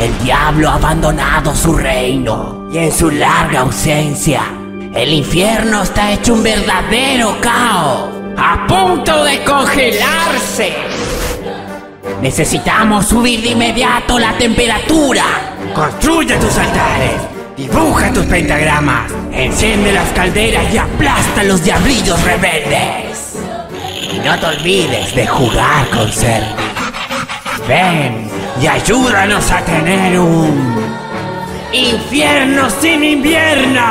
el diablo ha abandonado su reino y en su larga ausencia, el infierno está hecho un verdadero caos, a punto de congelarse. Necesitamos subir de inmediato la temperatura. Construye tus altares, dibuja tus pentagramas, enciende las calderas y aplasta los diablillos rebeldes. Y no te olvides de jugar con Cerny. Ven y ayúdanos a tener un infierno sin invierno.